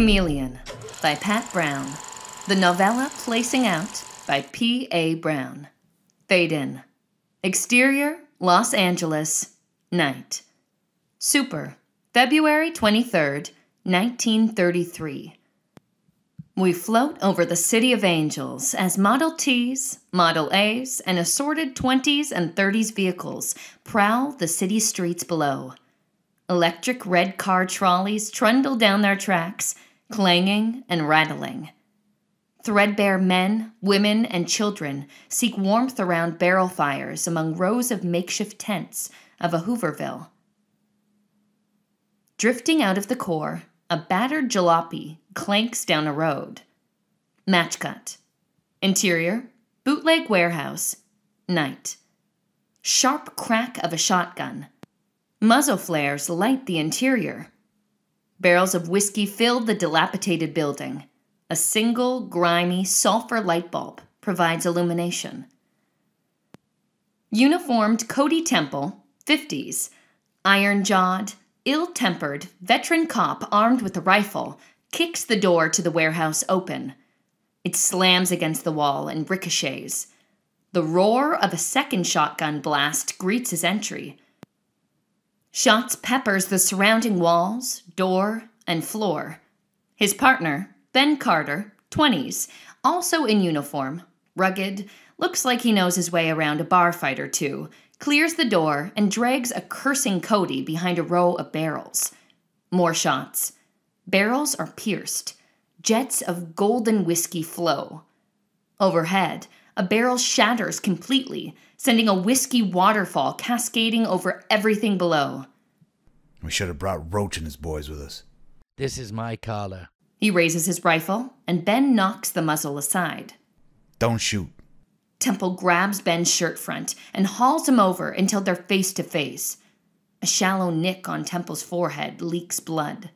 Chameleon by Pat Brown. The novella Placing Out by P. A. Brown. Fade in. Exterior, Los Angeles, night. Super, February 23rd, 1933. We float over the city of angels as Model Ts, Model As, and assorted 20s and 30s vehicles prowl the city streets below. Electric red car trolleys trundle down their tracks, clanging and rattling. Threadbare men, women, and children seek warmth around barrel fires among rows of makeshift tents of a Hooverville. Drifting out of the core, a battered jalopy clanks down a road. Match cut. Interior, bootleg warehouse, night. Sharp crack of a shotgun. Muzzle flares light the interior. Barrels of whiskey fill the dilapidated building. A single, grimy, sulfur light bulb provides illumination. Uniformed Cody Temple, 50s, iron jawed, ill tempered, veteran cop armed with a rifle kicks the door to the warehouse open. It slams against the wall and ricochets. The roar of a second shotgun blast greets his entry. Shots peppers the surrounding walls, door, and floor. His partner, Ben Carter, 20s, also in uniform, rugged, looks like he knows his way around a bar fight or two, clears the door and drags a cursing Cody behind a row of barrels. More shots. Barrels are pierced. Jets of golden whiskey flow. Overhead, a barrel shatters completely, sending a whiskey waterfall cascading over everything below. We should have brought Roach and his boys with us. This is my collar. He raises his rifle, and Ben knocks the muzzle aside. Don't shoot. Temple grabs Ben's shirt front and hauls him over until they're face to face. A shallow nick on Temple's forehead leaks blood.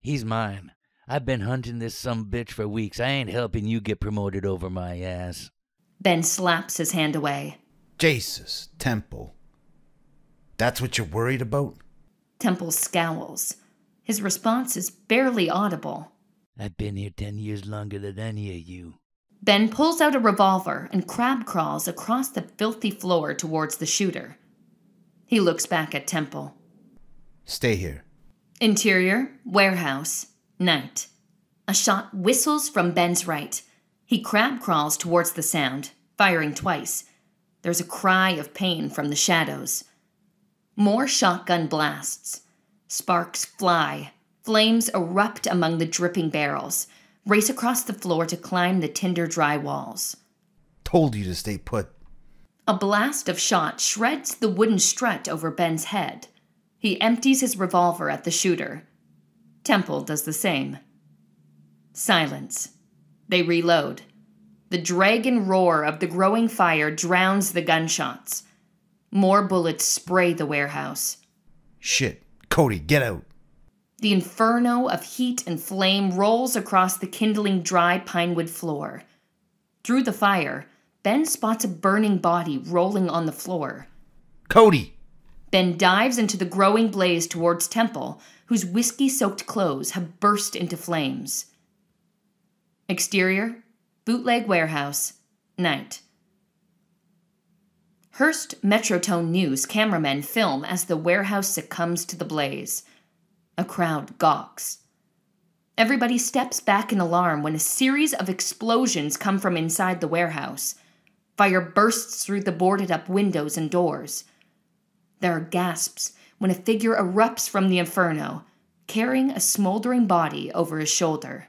He's mine. I've been hunting this some bitch for weeks. I ain't helping you get promoted over my ass. Ben slaps his hand away. Jesus, Temple. That's what you're worried about? Temple scowls. His response is barely audible. I've been here ten years longer than any of you. Ben pulls out a revolver and crab crawls across the filthy floor towards the shooter. He looks back at Temple. Stay here. Interior, warehouse, night. A shot whistles from Ben's right. He crab crawls towards the sound, firing twice. There's a cry of pain from the shadows. More shotgun blasts. Sparks fly. Flames erupt among the dripping barrels, race across the floor to climb the tinder dry walls. Told you to stay put. A blast of shot shreds the wooden strut over Ben's head. He empties his revolver at the shooter. Temple does the same. Silence. They reload. The dragon roar of the growing fire drowns the gunshots. More bullets spray the warehouse. Shit. Cody, get out. The inferno of heat and flame rolls across the kindling dry pinewood floor. Through the fire, Ben spots a burning body rolling on the floor. Cody! Ben dives into the growing blaze towards Temple, whose whiskey soaked clothes have burst into flames. Exterior, bootleg warehouse, night. Hearst Metrotone News cameramen film as the warehouse succumbs to the blaze. A crowd gawks. Everybody steps back in alarm when a series of explosions come from inside the warehouse. Fire bursts through the boarded up windows and doors. There are gasps when a figure erupts from the inferno, carrying a smoldering body over his shoulder.